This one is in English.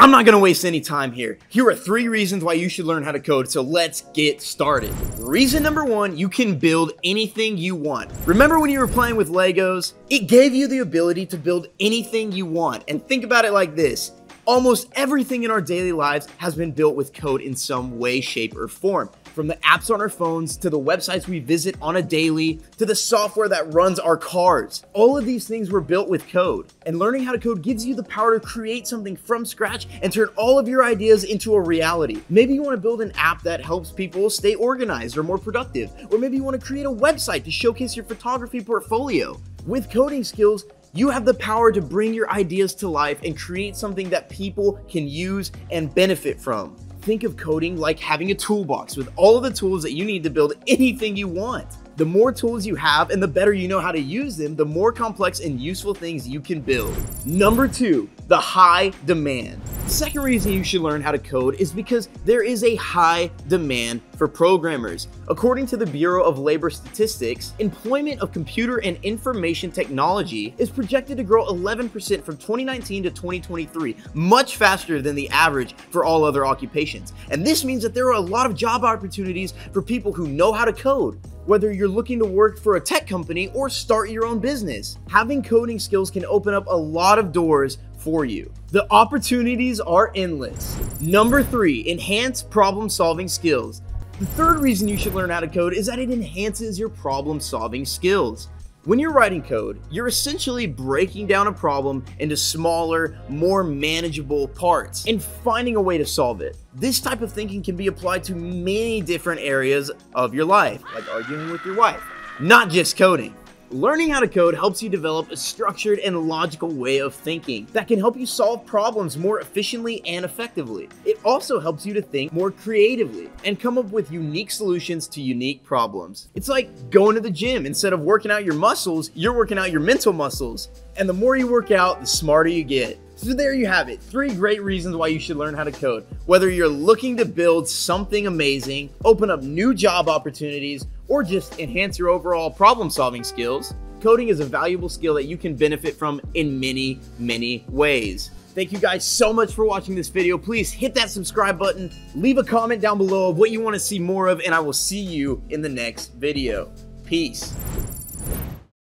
I'm not gonna waste any time here. Here are three reasons why you should learn how to code, so let's get started. Reason number one, you can build anything you want. Remember when you were playing with Legos? It gave you the ability to build anything you want. And think about it like this. Almost everything in our daily lives has been built with code in some way, shape, or form. From the apps on our phones to the websites we visit on a daily to the software that runs our cars. All of these things were built with code. And learning how to code gives you the power to create something from scratch and turn all of your ideas into a reality. Maybe you want to build an app that helps people stay organized or more productive. Or maybe you want to create a website to showcase your photography portfolio. With coding skills, you have the power to bring your ideas to life and create something that people can use and benefit from think of coding like having a toolbox with all of the tools that you need to build anything you want. The more tools you have and the better you know how to use them, the more complex and useful things you can build. Number two, the high demand. The second reason you should learn how to code is because there is a high demand for programmers. According to the Bureau of Labor Statistics, employment of computer and information technology is projected to grow 11% from 2019 to 2023, much faster than the average for all other occupations. And this means that there are a lot of job opportunities for people who know how to code whether you're looking to work for a tech company or start your own business. Having coding skills can open up a lot of doors for you. The opportunities are endless. Number three, enhance problem solving skills. The third reason you should learn how to code is that it enhances your problem solving skills. When you're writing code, you're essentially breaking down a problem into smaller, more manageable parts and finding a way to solve it. This type of thinking can be applied to many different areas of your life, like arguing with your wife, not just coding. Learning how to code helps you develop a structured and logical way of thinking that can help you solve problems more efficiently and effectively. It also helps you to think more creatively and come up with unique solutions to unique problems. It's like going to the gym. Instead of working out your muscles, you're working out your mental muscles. And the more you work out, the smarter you get. So there you have it, three great reasons why you should learn how to code. Whether you're looking to build something amazing, open up new job opportunities, or just enhance your overall problem solving skills, coding is a valuable skill that you can benefit from in many, many ways. Thank you guys so much for watching this video. Please hit that subscribe button, leave a comment down below of what you want to see more of, and I will see you in the next video. Peace.